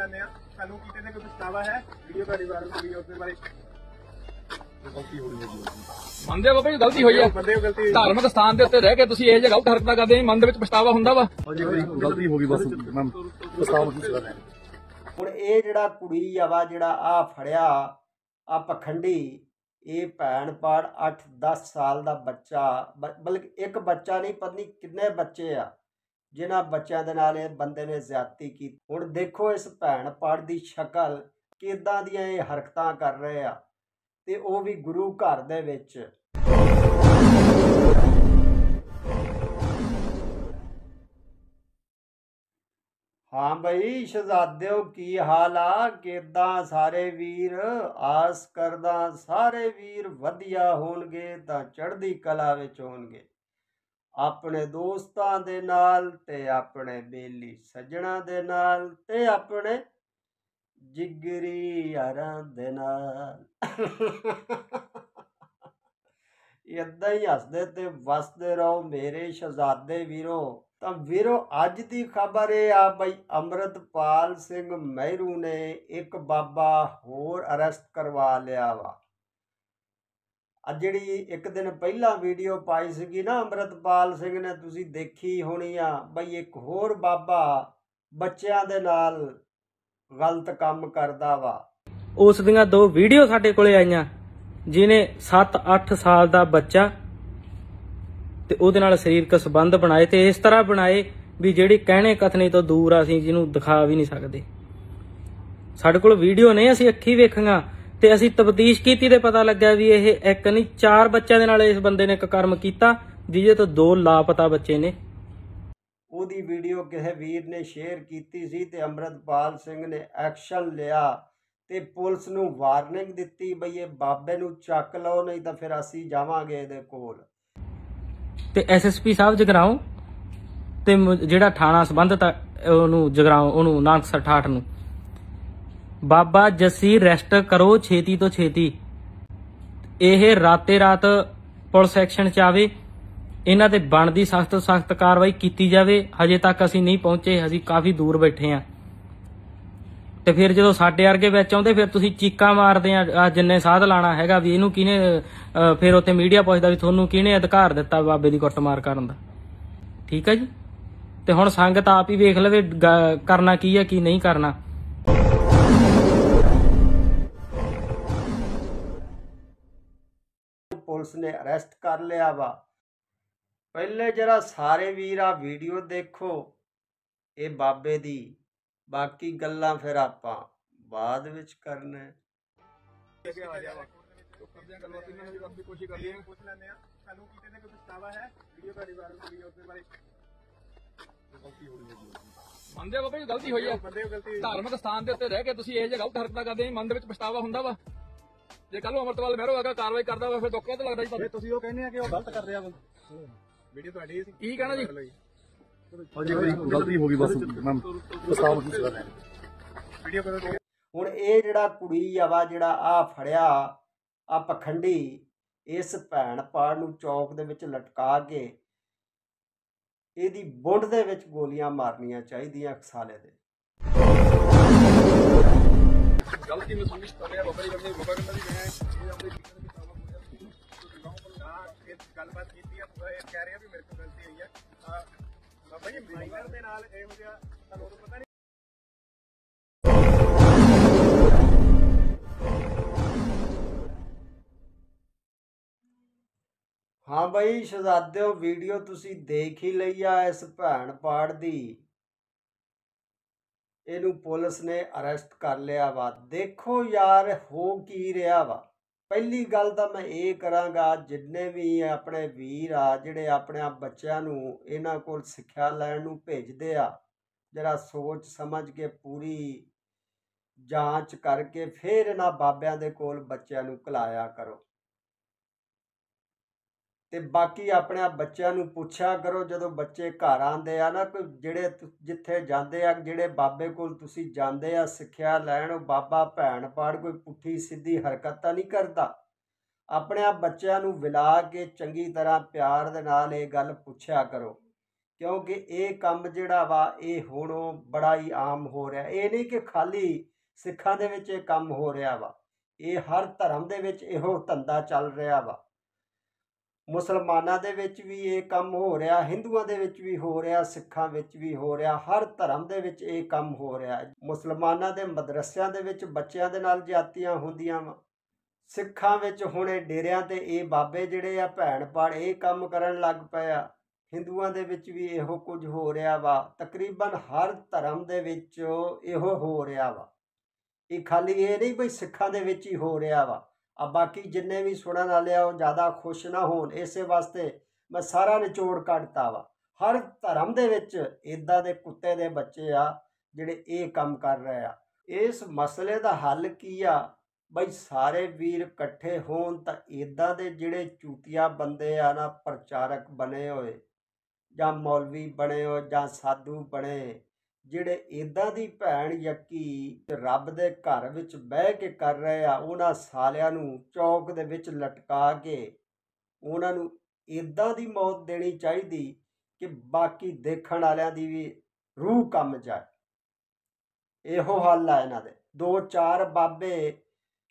ਲੈਂਦੇ ਆ ਸਾਨੂੰ ਕੀਤੇ ਨੇ ਕੋਈ ਪਛਤਾਵਾ ਹੈ। ਵੀਡੀਓ ਤੁਹਾਡੀ ਵਾਇਰਲ ਹੋਈ ਹੈ ਉਸ ਦੇ ਬਾਰੇ। ਮੰਨਦੇ ਹੋ ਬਾਬਾ ਜੀ ਗਲਤੀ ਹੋਈ ਹੈ। ਬੰਦੇ ਹੋ ਗਲਤੀ ਧਾਰਮਿਕ ਸਥਾਨ ਦੇ ਉੱਤੇ ਰਹਿ ਕੇ ਤੁਸੀਂ ਇਹ ਜਿਹੀ ਗਲਤ ਹਰਕਤਾਂ ਕਰਦੇ ਹੋ ਮਨ ਦੇ ਵਿੱਚ ਪਛਤਾਵਾ ਹੁੰਦਾ ਵਾ? ਹਾਂਜੀ ਕੋਈ ਗਲਤੀ ਹੋ ਗਈ ਬਸ। ਮੈਂ ਪਛਤਾਵਾ ਮਹਿਸੂਸ ਕਰ ਰਿਹਾ ਹੁਣ ਇਹ ਜਿਹੜਾ ਕੁੜੀ ਆ ਵਾ ਜਿਹੜਾ ਆ ਫੜਿਆ ਆ ਪਖੰਡੀ ਇਹ ਭੈਣ ਪਾੜ 8-10 ਸਾਲ ਦਾ ਬੱਚਾ ਬ- ਬਲਕਿ ਇੱਕ ਬੱਚਾ ਨਹੀਂ ਪਤਾ ਨਹੀਂ ਕਿੰਨੇ ਬੱਚੇ ਆ। ਜਿਨ੍ਹਾਂ ਬੱਚਿਆਂ ਦੇ ਨਾਲ ਇਹ ਬੰਦੇ ਨੇ ਜ਼ਿਆਦਤੀ ਕੀਤੀ। ਹੁਣ ਦੇਖੋ ਇਸ ਭੈਣ ਪਾੜ ਦੀ ਸ਼ਕਲ ਕਿਦਾਂ ਦੀਆਂ ਇਹ ਹਰਕਤਾਂ ਕਰ ਰਹੇ ਆ। ਤੇ ਉਹ ਵੀ ਗੁਰੂ ਘਰ ਦੇ ਵਿੱਚ। ਹਾਂ ਬਈ, ਸ਼ਹਜ਼ਾਦਿਓ, ਕੀ ਹਾਲ ਆ? ਕਿਦਾਂ ਸਾਰੇ ਵੀਰ? ਆਸ ਕਰਦਾ ਸਾਰੇ ਵੀਰ ਵਧੀਆ ਹੋਣਗੇ ਤਾਂ ਚੜ੍ਹਦੀ ਕਲਾ ਵਿੱਚ ਹੋਣਗੇ। ਆਪਣੇ ਦੋਸਤਾਂ ਦੇ ਨਾਲ ਤੇ ਆਪਣੇ ਬੇਲੀ ਸੱਜਣਾ ਦੇ ਨਾਲ ਤੇ ਆਪਣੇ ਜਿਗਰੀ ਯਾਰਾਂ ਦੇ ਨਾਲ। ਏਦਾਂ ਹੀ ਹੱਸਦੇ ਤੇ ਵਸਦੇ ਰਹੋ ਮੇਰੇ ਸ਼ਹਜ਼ਾਦੇ ਵੀਰੋ। ਤਾਂ ਵੀਰੋ, ਅੱਜ ਦੀ ਖਬਰ ਇਹ ਆ ਬਈ ਅੰਮ੍ਰਿਤਪਾਲ ਸਿੰਘ ਮਹਿਰੂ ਨੇ ਇੱਕ ਬਾਬਾ ਹੋਰ ਅਰੈਸਟ ਕਰਵਾ ਲਿਆ ਵਾ। ਆ ਜਿਹੜੀ ਇੱਕ ਦਿਨ ਪਹਿਲਾਂ ਵੀਡੀਓ ਪਾਈ ਸੀਗੀ ਨਾ ਅੰਮ੍ਰਿਤਪਾਲ ਸਿੰਘ ਨੇ, ਤੁਸੀਂ ਦੇਖੀ ਹੋਣੀ ਆ, ਬਈ ਇੱਕ ਹੋਰ ਬਾਬਾ ਬੱਚਿਆਂ ਦੇ ਨਾਲ ਗਲਤ ਕੰਮ ਕਰਦਾ ਵਾ। ਉਸ ਦੀਆਂ ਦੋ ਵੀਡੀਓ ਸਾਡੇ ਕੋਲੇ ਆਈਆਂ ਜਿਨੇ 7-8 ਸਾਲ ਦਾ ਬੱਚਾ ਤੇ ਉਹਦੇ ਨਾਲ ਸਰੀਰਕ ਸੰਬੰਧ ਬਣਾਏ ਤੇ ਇਸ ਤਰ੍ਹਾਂ ਬਣਾਏ ਵੀ ਜਿਹੜੀ ਕਹਿਣੇ ਕਥਨੇ ਤੋਂ ਦੂਰ ਆ ਅਸੀਂ, ਜਿਹਨੂੰ ਦਿਖਾ ਵੀ ਨਹੀਂ ਸਕਦੇ। ਸਾਡੇ ਕੋਲ ਵੀਡੀਓ ਨੇ, ਅਸੀਂ ਅੱਖੀ ਵੇਖੀਆਂ। ਤੇ ਅਸੀਂ ਤਬਦੀਸ਼ ਕੀਤੀ ਤੇ ਪਤਾ ਲੱਗਿਆ ਵੀ ਇਹ ਇੱਕ ਨਹੀਂ ਚਾਰ ਬੱਚਿਆਂ ਦੇ ਨਾਲ ਇਸ ਬੰਦੇ ਨੇ ਇੱਕ ਕਰਮ ਕੀਤਾ ਜਿਹਦੇ ਤੋਂ ਦੋ ਲਾਪਤਾ ਬੱਚੇ ਨੇ। ਉਹਦੀ ਵੀਡੀਓ ਕਿਸੇ ਵੀਰ ਨੇ ਸ਼ੇਅਰ ਕੀਤੀ ਸੀ ਤੇ ਅੰਮ੍ਰਿਤਪਾਲ ਸਿੰਘ ਨੇ ਐਕਸ਼ਨ ਲਿਆ ਤੇ ਪੁਲਿਸ ਨੂੰ ਵਾਰਨਿੰਗ ਦਿੱਤੀ ਬਈ ਇਹ ਬਾਬੇ ਨੂੰ ਚੱਕ ਲਓ ਨਹੀਂ ਤਾਂ ਫਿਰ ਅਸੀਂ ਜਾਵਾਂਗੇ ਇਹਦੇ ਕੋਲ। ਤੇ ਐਸਐਸਪੀ ਸਾਹਿਬ ਜਗਰਾਉਂ ਤੇ ਜਿਹੜਾ ਥਾਣਾ ਸੰਬੰਧਤ ਉਹਨੂੰ ਜਗਰਾਉਂ ਉਹਨੂੰ ਨਾਨਕਸਰ ਠਾਠ ਨੂੰ। ਬਾਬਾ ਜੱਸੀ ਰੈਸਟ ਕਰੋ ਛੇਤੀ ਤੋਂ ਛੇਤੀ। ਇਹ ਰਾਤੇ ਰਾਤ ਪੁਲਿਸ ਐਕਸ਼ਨ ਚ ਆਵੇ, ਇਹਨਾਂ ਤੇ ਬਣਦੀ ਸਖਤ ਸਖਤ ਕਾਰਵਾਈ ਕੀਤੀ ਜਾਵੇ, ਹਜੇ ਤੱਕ ਅਸੀਂ ਨਹੀਂ ਪਹੁੰਚੇ, ਅਸੀਂ ਕਾਫੀ ਦੂਰ ਬੈਠੇ ਆ ਤੇ ਫਿਰ ਜਦੋਂ ਸਾਡੇ ਵਰਗੇ ਵਿੱਚ ਆਉਂਦੇ, ਫਿਰ ਤੁਸੀਂ ਚੀਕਾਂ ਮਾਰਦੇ ਆ ਆਹ ਜਿੰਨੇ ਸਾਧ ਲਾਣਾ ਹੈਗਾ ਵੀ ਇਹਨੂੰ ਕਿਹਨੇ ਫਿਰ ਉੱਥੇ ਮੀਡੀਆ ਪੁੱਛਦਾ ਵੀ ਤੁਹਾਨੂੰ ਕਿਹਨੇ ਅਧਿਕਾਰ ਦਿੱਤਾ ਬਾਬੇ ਦੀ ਕੁੱਟਮਾਰ ਕਰਨ ਦਾ। ਠੀਕ ਹੈ ਜੀ? ਤੇ ਹੁਣ ਸੰਗਤ ਆਪ ਹੀ ਵੇਖ ਲਵੇ ਕਰਨਾ ਕੀ ਹੈ, ਕੀ ਨਹੀਂ ਕਰਨਾ। ਪੁਲਿਸ ਨੇ ਅਰੈਸਟ ਕਰ ਲਿਆ ਵਾ। ਪਹਿਲੇ ਜਰਾ ਸਾਰੇ ਵੀਰ ਆ ਵੀਡੀਓ ਦੇਖੋ, ਇਹ ਬਾਬੇ ਦੀ। ਬਾਕੀ ਗੱਲਾਂ ਫਿਰ ਆਪਾਂ ਬਾਅਦ ਵਿੱਚ ਕਰਨਾ। ਹੈ। ਮੰਨਦੇ ਹੋ ਬਾਬਾ ਗਲਤੀ ਹੋਈ ਹੈ ਧਾਰਮਿਕ ਸਥਾਨ ਦੇ ਉੱਤੇ ਰਹਿ ਕੇ ਤੁਸੀਂ ਇਹ ਜਿਹੀ ਗਲਤ ਹਰਕਤਾਂ ਕਰਦੇ ਹੋ ਦੇ ਵਿੱਚ ਪਛਤਾਵਾ ਹੁੰਦਾ ਵਾ। ਜੇ ਕੱਲ ਨੂੰ ਅਮਰਤਵਾਲ ਮਹਿਰੋ ਆਗਾ ਕਾਰਵਾਈ ਕਰਦਾ ਵਾ ਫਿਰ ਦੁੱਖ ਤਾਂ ਲੱਗਦਾ ਜੀ ਤੁਹਾਨੂੰ ਤੁਸੀਂ ਉਹ ਕਹਿੰਦੇ ਆ ਕਿ ਉਹ ਗਲਤ ਕਰ ਰਿਹਾ ਵਾ ਵੀਡੀਓ ਤੁਹਾਡੀ ਸੀ। ਕੀ ਕਹਿਣਾ ਜੀ? ਹਾਂਜੀ ਕੋਈ ਗਲਤੀ ਹੋ ਗਈ ਬਸ। ਮੈਂ ਕਰ ਵੀਡੀਓ ਦੀ ਹੁਣ ਇਹ ਜਿਹੜਾ ਕੁੜੀ ਆ ਵਾ ਜਿਹੜਾ ਆ ਫੜਿਆ ਆ ਪਖੰਡੀ ਇਸ ਭੈਣ ਪਾੜ ਨੂੰ ਚੌਕ ਦੇ ਵਿੱਚ ਲਟਕਾ ਕੇ ਇਹਦੀ ਬੁੰਡ ਦੇ ਵਿੱਚ ਗੋਲੀਆਂ ਮਾਰਨੀਆਂ ਚਾਹੀਦੀਆਂ ਖਸਾਲੇ ਦੇ। ਗਲਤੀ ਮਹਿਸੂਸ ਕਰ ਰਿਹਾ ਬਾਬਾ ਜੀ ਬੰਦੇ ਬਾਬਾ ਕਹਿੰਦਾ ਵੀ ਮੈਂ ਇਹ ਆਪਣੇ ਕੀਤੇ ਹਾਂ ਇਹ ਗੱਲਬਾਤ ਕੀਤੀ ਆ, ਇਹ ਕਹਿ ਰਹੇ ਆ ਵੀ ਮੇਰੇ ਤੋਂ ਗਲਤੀ ਹੋਈ ਹੈ ਬਾਬਾ ਜੀ ਮਾਈਨਰ ਦੇ ਨਾਲ ਇਹੋ ਜਿਹਾ ਤੁਹਾਨੂੰ ਪਤਾ ਨਹੀਂ ਹਾਂ ਬਈ ਸ਼ਹਜ਼ਾਦਿਓ ਵੀਡੀਓ ਤੁਸੀਂ ਦੇਖ ਹੀ ਲਈ ਆ ਇਸ ਭੈਣ ਪਾੜ ਦੀ। ਇਹਨੂੰ ਪੁਲਿਸ ਨੇ ਅਰੈਸਟ ਕਰ ਲਿਆ ਵਾ। ਦੇਖੋ ਯਾਰ, ਹੋ ਕੀ ਰਿਹਾ ਵਾ। ਪਹਿਲੀ ਗੱਲ ਤਾਂ ਮੈਂ ਇਹ ਕਰਾਂਗਾ, ਜਿੰਨੇ ਵੀ ਆਪਣੇ ਵੀਰ ਆ, ਜਿਹੜੇ ਆਪਣੇ ਆਪ ਬੱਚਿਆਂ ਨੂੰ ਇਹਨਾਂ ਕੋਲ ਸਿੱਖਿਆ ਲੈਣ ਨੂੰ ਭੇਜਦੇ ਆ ਜਿਹੜਾ ਸੋਚ ਸਮਝ ਕੇ ਪੂਰੀ ਜਾਂਚ ਕਰਕੇ ਫਿਰ ਇਹਨਾਂ ਬਾਬਿਆਂ ਦੇ ਕੋਲ ਬੱਚਿਆਂ ਨੂੰ ਘਲਾਇਆ ਕਰੋ। ਤੇ ਬਾਕੀ ਆਪਣੇ ਆਪ ਬੱਚਿਆਂ ਨੂੰ ਪੁੱਛਿਆ ਕਰੋ, ਜਦੋਂ ਬੱਚੇ ਘਰ ਆਉਂਦੇ ਆ ਨਾ, ਕੋਈ ਜਿਹੜੇ ਜਿੱਥੇ ਜਾਂਦੇ ਆ, ਜਿਹੜੇ ਬਾਬੇ ਕੋਲ ਤੁਸੀਂ ਜਾਂਦੇ ਆ ਸਿੱਖਿਆ ਲੈਣ, ਉਹ ਬਾਬਾ, ਭੈਣ ਪਾੜ ਕੋਈ ਪੁੱਠੀ ਸਿੱਧੀ ਹਰਕਤ ਤਾਂ ਨਹੀਂ ਕਰਦਾ। ਆਪਣੇ ਆਪ ਬੱਚਿਆਂ ਨੂੰ ਵਿਲਾ ਕੇ ਚੰਗੀ ਤਰ੍ਹਾਂ ਪਿਆਰ ਦੇ ਨਾਲ ਇਹ ਗੱਲ ਪੁੱਛਿਆ ਕਰੋ, ਕਿਉਂਕਿ ਇਹ ਕੰਮ ਜਿਹੜਾ ਵਾ, ਇਹ ਹੁਣ ਉਹ ਬੜਾ ਹੀ ਆਮ ਹੋ ਰਿਹਾ। ਇਹ ਨਹੀਂ ਕਿ ਖਾਲੀ ਸਿੱਖਾਂ ਦੇ ਵਿੱਚ ਇਹ ਕੰਮ ਹੋ ਰਿਹਾ ਵਾ, ਇਹ ਹਰ ਧਰਮ ਦੇ ਵਿੱਚ ਇਹੋ ਧੰਦਾ ਚੱਲ ਰਿਹਾ ਵਾ। ਮੁਸਲਮਾਨਾਂ ਦੇ ਵਿੱਚ ਵੀ ਇਹ ਕੰਮ ਹੋ ਰਿਹਾ, ਹਿੰਦੂਆਂ ਦੇ ਵਿੱਚ ਵੀ ਹੋ ਰਿਹਾ, ਸਿੱਖਾਂ ਵਿੱਚ ਵੀ ਹੋ ਰਿਹਾ, ਹਰ ਧਰਮ ਦੇ ਵਿੱਚ ਇਹ ਕੰਮ ਹੋ ਰਿਹਾ। ਮੁਸਲਮਾਨਾਂ ਦੇ ਮਦਰਸਿਆਂ ਦੇ ਵਿੱਚ ਬੱਚਿਆਂ ਦੇ ਨਾਲ ਜਾਤੀਆਂ ਹੁੰਦੀਆਂ ਵਾ। ਸਿੱਖਾਂ ਵਿੱਚ ਹੁਣੇ ਡੇਰਿਆਂ ਤੇ ਇਹ ਬਾਬੇ ਜਿਹੜੇ ਆ, ਭੈਣ ਪਾੜ ਇਹ ਕੰਮ ਕਰਨ ਲੱਗ ਪਏ ਆ। ਹਿੰਦੂਆਂ ਦੇ ਵਿੱਚ ਵੀ ਇਹੋ ਕੁਝ ਹੋ ਰਿਹਾ ਵਾ। ਤਕਰੀਬਨ ਹਰ ਧਰਮ ਦੇ ਵਿੱਚ ਇਹੋ ਹੋ ਰਿਹਾ ਵਾ। ਇਹ ਖਾਲੀ ਇਹ ਨਹੀਂ ਬਈ ਸਿੱਖਾਂ ਦੇ ਵਿੱਚ ਹੀ ਹੋ ਰਿਹਾ ਵਾ। ਆ ਬਾਕੀ ਜਿੰਨੇ ਵੀ ਸੁਣਨ ਵਾਲੇ ਆ, ਉਹ ਜ਼ਿਆਦਾ ਖੁਸ਼ ਨਾ ਹੋਣ, ਇਸੇ ਵਾਸਤੇ ਮੈਂ ਸਾਰਾ ਨਿਚੋੜ ਕੱਢਤਾ ਵਾ। ਹਰ ਧਰਮ ਦੇ ਵਿੱਚ ਇਦਾਂ ਦੇ ਕੁੱਤੇ ਦੇ ਬੱਚੇ ਆ, ਜਿਹੜੇ ਇਹ ਕੰਮ ਕਰ ਰਹੇ ਆ। ਇਸ ਮਸਲੇ ਦਾ ਹੱਲ ਕੀ ਆ? ਬਈ ਸਾਰੇ ਵੀਰ ਇਕੱਠੇ ਹੋਣ ਤਾਂ ਇਦਾਂ ਦੇ ਜਿਹੜੇ ਚੂਤੀਆ ਬੰਦੇ ਆ ਨਾ, ਪ੍ਰਚਾਰਕ ਬਣੇ ਹੋਏ ਜਾਂ ਮੌਲਵੀ ਬਣੇ ਹੋਏ ਜਾਂ ਸਾਧੂ ਬਣੇ। ਜਿਹੜੇ ਇਦਾਂ ਦੀ ਭੈਣ ਯਕੀ ਰੱਬ ਦੇ ਘਰ ਵਿੱਚ ਬਹਿ ਕੇ ਕਰ ਰਹੇ ਆ, ਉਹਨਾਂ ਸਾਲਿਆਂ ਨੂੰ ਚੌਕ ਦੇ ਵਿੱਚ ਲਟਕਾ ਕੇ ਉਹਨਾਂ ਨੂੰ ਇਦਾਂ ਦੀ ਮੌਤ ਦੇਣੀ ਚਾਹੀਦੀ ਕਿ ਬਾਕੀ ਦੇਖਣ ਵਾਲਿਆਂ ਦੀ ਵੀ ਰੂਹ ਕੰਮ ਜਾਏ। ਇਹੋ ਹੱਲ ਆ ਇਹਨਾਂ ਦੇ। ਦੋ ਚਾਰ ਬਾਬੇ,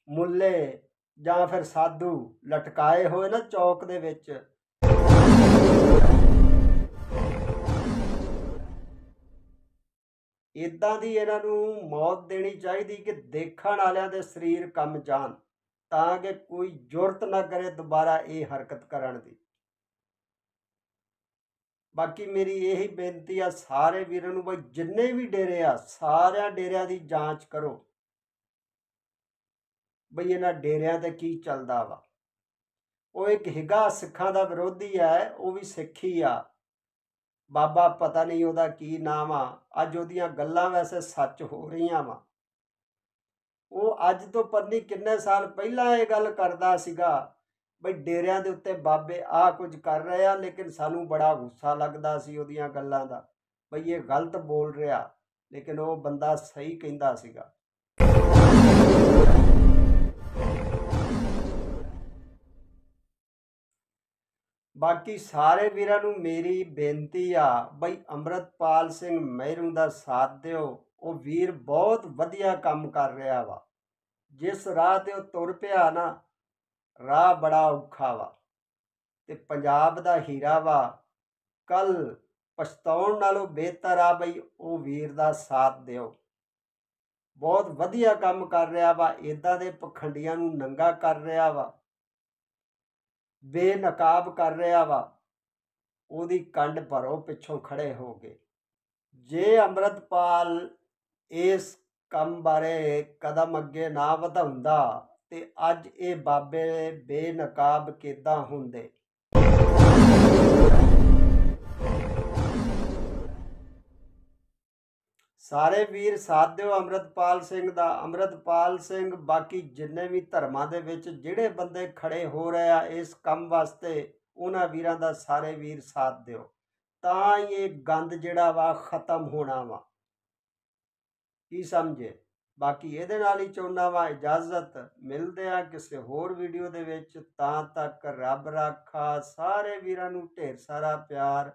ਮੁੱਲੇ ਜਾਂ ਫਿਰ ਸਾਧੂ ਲਟਕਾਏ ਹੋਏ ਨਾ ਚੌਕ ਦੇ ਵਿੱਚ ਇਦਾਂ ਦੀ ਇਹਨਾਂ ਨੂੰ ਮੌਤ ਦੇਣੀ ਚਾਹੀਦੀ ਕਿ ਦੇਖਣ ਵਾਲਿਆਂ ਦੇ ਸਰੀਰ ਕੰਮ ਜਾਣ, ਤਾਂ ਕਿ ਕੋਈ ਜ਼ੁਰਤ ਨਾ ਕਰੇ ਦੁਬਾਰਾ ਇਹ ਹਰਕਤ ਕਰਨ ਦੀ। ਬਾਕੀ ਮੇਰੀ ਇਹੀ ਬੇਨਤੀ ਆ ਸਾਰੇ ਵੀਰਾਂ ਨੂੰ, ਬਈ ਜਿੰਨੇ ਵੀ ਡੇਰੇ ਆ, ਸਾਰਿਆਂ ਡੇਰਿਆਂ ਦੀ ਜਾਂਚ ਕਰੋ। ਬਈ ਇਹਨਾਂ ਡੇਰਿਆਂ ਤੇ ਕੀ ਚੱਲਦਾ ਵਾ। ਉਹ ਇੱਕ ਹਿਗਾ ਸਿੱਖਾਂ ਦਾ ਵਿਰੋਧੀ ਹੈ ਉਹ ਵੀ ਸਿੱਖੀ ਆ। ਬਾਬਾ ਪਤਾ ਨਹੀਂ ਉਹਦਾ ਕੀ ਨਾਮ ਆ, ਅੱਜ ਉਹਦੀਆਂ ਗੱਲਾਂ ਵੈਸੇ ਸੱਚ ਹੋ ਰਹੀਆਂ ਵਾ। ਉਹ ਅੱਜ ਤੋਂ ਪਤਾ ਕਿੰਨੇ ਸਾਲ ਪਹਿਲਾਂ ਇਹ ਗੱਲ ਕਰਦਾ ਸੀਗਾ, ਬਈ ਡੇਰਿਆਂ ਦੇ ਉੱਤੇ ਬਾਬੇ ਆ ਕੁਝ ਕਰ ਰਹੇ ਆ, ਲੇਕਿਨ ਸਾਨੂੰ ਬੜਾ ਗੁੱਸਾ ਲੱਗਦਾ ਸੀ ਉਹਦੀਆਂ ਗੱਲਾਂ ਦਾ, ਬਈ ਇਹ ਗਲਤ ਬੋਲ ਰਿਹਾ, ਲੇਕਿਨ ਉਹ ਬੰਦਾ ਸਹੀ ਕਹਿੰਦਾ ਸੀਗਾ। ਬਾਕੀ ਸਾਰੇ ਵੀਰਾਂ ਨੂੰ ਮੇਰੀ ਬੇਨਤੀ ਆ ਬਈ ਅੰਮ੍ਰਿਤਪਾਲ ਸਿੰਘ ਮਹਿਰੂ ਦਾ ਸਾਥ ਦਿਓ। ਉਹ ਵੀਰ ਬਹੁਤ ਵਧੀਆ ਕੰਮ ਕਰ ਰਿਹਾ ਵਾ। ਜਿਸ ਰਾਹ ਤੇ ਉਹ ਤੁਰ ਪਿਆ ਨਾ, ਰਾਹ ਬੜਾ ਔਖਾ ਵਾ। ਤੇ ਪੰਜਾਬ ਦਾ ਹੀਰਾ ਵਾ। ਕੱਲ ਪਛਤਾਉਣ ਨਾਲੋਂ ਬਿਹਤਰ ਆ ਬਈ ਉਹ ਵੀਰ ਦਾ ਸਾਥ ਦਿਓ। ਬਹੁਤ ਵਧੀਆ ਕੰਮ ਕਰ ਰਿਹਾ ਵਾ। ਇਦਾਂ ਦੇ ਪਖੰਡੀਆਂ ਨੂੰ ਨੰਗਾ ਕਰ ਰਿਹਾ ਵਾ। ਬੇਨਕਾਬ ਕਰ ਰਿਹਾ ਵਾ, ਉਹਦੀ ਕੰਡ ਭਰੋ ਪਿੱਛੋਂ ਖੜੇ ਹੋ ਗਏ ਜੇ ਅੰਮ੍ਰਿਤਪਾਲ ਇਸ ਕੰਮ ਬਾਰੇ ਕਦਮ ਅੱਗੇ ਨਾ ਵਧਾਉਂਦਾ, ਤੇ ਅੱਜ ਇਹ ਬਾਬੇ ਬੇਨਕਾਬ ਕਿਦਾਂ ਹੁੰਦੇ? ਸਾਰੇ ਵੀਰ ਸਾਥ ਦਿਓ ਅੰਮ੍ਰਿਤਪਾਲ ਸਿੰਘ ਦਾ। ਅੰਮ੍ਰਿਤਪਾਲ ਸਿੰਘ ਬਾਕੀ ਜਿੰਨੇ ਵੀ ਧਰਮਾਂ ਦੇ ਵਿੱਚ ਜਿਹੜੇ ਬੰਦੇ ਖੜੇ ਹੋ ਰਹੇ ਆ ਇਸ ਕੰਮ ਵਾਸਤੇ, ਉਹਨਾਂ ਵੀਰਾਂ ਦਾ ਸਾਰੇ ਵੀਰ ਸਾਥ ਦਿਓ। ਤਾਂ ਹੀ ਇਹ ਗੰਦ ਜਿਹੜਾ ਵਾ ਖਤਮ ਹੋਣਾ ਵਾ। ਕੀ ਸਮਝੇ? ਬਾਕੀ ਇਹਦੇ ਨਾਲ ਹੀ ਚਾਹੁੰਦਾ ਵਾ ਇਜਾਜ਼ਤ। ਮਿਲਦੇ ਆ ਕਿਸੇ ਹੋਰ ਵੀਡੀਓ ਦੇ ਵਿੱਚ। ਤਾਂ ਤੱਕ ਰੱਬ ਰਾਖਾ। ਸਾਰੇ ਵੀਰਾਂ ਨੂੰ ਢੇਰ ਸਾਰਾ ਪਿਆਰ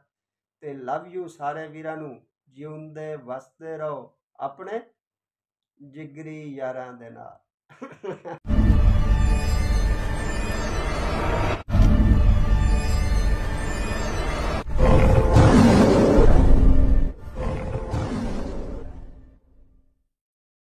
ਤੇ ਲਵ ਯੂ ਸਾਰੇ ਵੀਰਾਂ ਨੂੰ। ਜਿਉਂਦੇ ਵਸਦੇ ਰਹੋ ਆਪਣੇ ਜਿਗਰੀ ਯਾਰਾਂ ਦੇ ਨਾਲ।